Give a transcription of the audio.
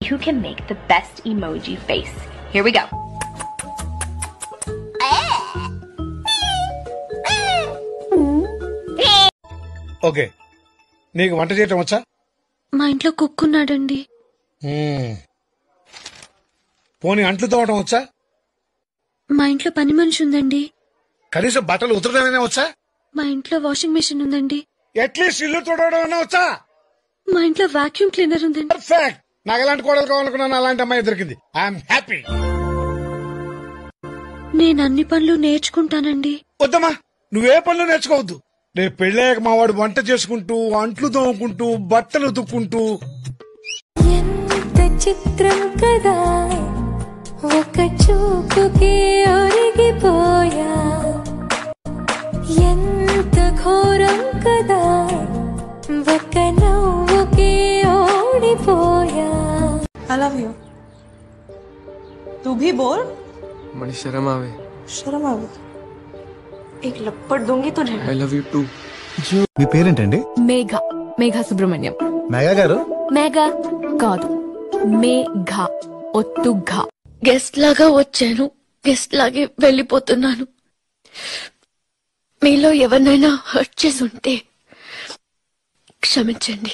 who can make the best emoji face. Here we go. Okay. నీకు వంట చేయటం వచ్చా? మా ఇంట్లో కుక్ ఉన్నాడండి మ్మ్. పోనీ అంట్లు తోవటం వచ్చా? మా ఇంట్లో పని మనిషి ఉందండి. కనీసం బట్టలు ఉతరడమైనా వచ్చా? మా ఇంట్లో వాషింగ్ మెషిన్ ఉందండి. అట్లీస్ట్ ఇల్లు తుడవడం వచ్చా? మా ఇంట్లో వాక్యూమ్ క్లీనర్ ఉందండి. పర్ఫెక్ట్ నాకు ఎలాంటి కోడలు కావాలనుకున్నాను అలాంటి అమ్మాయి దొరికింది. ఐఎమ్ హ్యాపీ నేను అన్ని పనులు నేర్చుకుంటానండి. వద్దమ్మా నువ్వే పనులు నేర్చుకోవద్దు. రేపు పెళ్ళాక మా వాడు వంట చేసుకుంటూ అంట్లు తోముకుంటూ బట్టలు ఉతుక్కుంటూ. ఎంత చిత్రం కదా ఒక చూపుకి ఒరిగిపోయా. ఎంత ఘోరం కదా आई लव यू तू भी बोल મને શરમ આવે शर्म आ गई एक लपड़ दूंगी तुझे આઈ લવ યુ ટુ మీ పేరేంటండి మేఘ మేఘ సుబ్రహ్మణ్యం మేఘా గారు మేఘ కాదు మేఘ ఒత్తు ఘ గెస్ట్ లాగా వచ్చాను గెస్ట్ లాగే వెళ్ళిపోతున్నాను మీలో ఎవరినైనా హర్ట్ చేసి ఉంటే క్షమించండి